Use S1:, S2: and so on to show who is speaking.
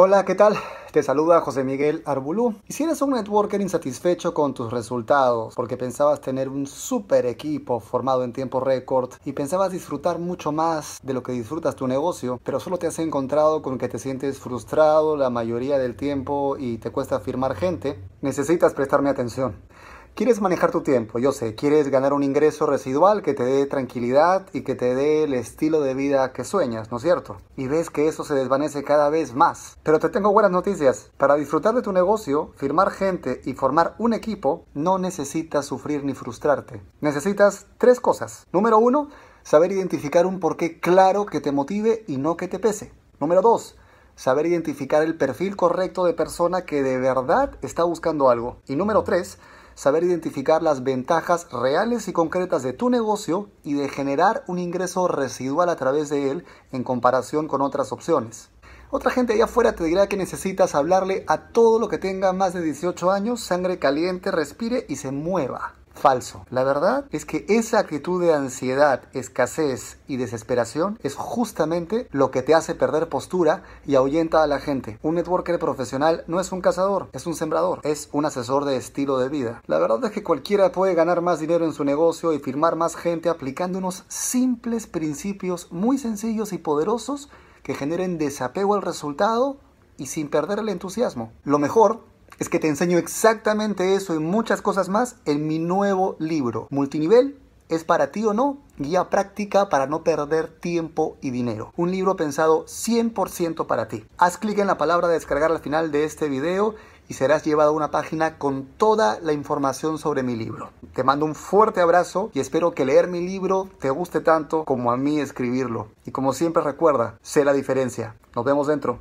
S1: Hola, ¿qué tal? Te saluda José Miguel Arbulú. Y si eres un networker insatisfecho con tus resultados, porque pensabas tener un super equipo formado en tiempo récord y pensabas disfrutar mucho más de lo que disfrutas tu negocio, pero solo te has encontrado con que te sientes frustrado la mayoría del tiempo y te cuesta firmar gente, necesitas prestarme atención. Quieres manejar tu tiempo, yo sé, quieres ganar un ingreso residual que te dé tranquilidad y que te dé el estilo de vida que sueñas, ¿no es cierto? Y ves que eso se desvanece cada vez más. Pero te tengo buenas noticias. Para disfrutar de tu negocio, firmar gente y formar un equipo, no necesitas sufrir ni frustrarte. Necesitas tres cosas. Número uno, saber identificar un porqué claro que te motive y no que te pese. Número dos, saber identificar el perfil correcto de persona que de verdad está buscando algo. Y número tres, saber identificar las ventajas reales y concretas de tu negocio y de generar un ingreso residual a través de él en comparación con otras opciones. Otra gente allá afuera te dirá que necesitas hablarle a todo lo que tenga más de 18 años, sangre caliente, respire y se mueva falso. La verdad es que esa actitud de ansiedad, escasez y desesperación es justamente lo que te hace perder postura y ahuyenta a la gente. Un networker profesional no es un cazador, es un sembrador, es un asesor de estilo de vida. La verdad es que cualquiera puede ganar más dinero en su negocio y firmar más gente aplicando unos simples principios muy sencillos y poderosos que generen desapego al resultado y sin perder el entusiasmo. Lo mejor es que te enseño exactamente eso y muchas cosas más en mi nuevo libro. Multinivel, ¿es para ti o no? Guía práctica para no perder tiempo y dinero. Un libro pensado 100% para ti. Haz clic en la palabra descargar al final de este video y serás llevado a una página con toda la información sobre mi libro. Te mando un fuerte abrazo y espero que leer mi libro te guste tanto como a mí escribirlo. Y como siempre recuerda, sé la diferencia. Nos vemos dentro.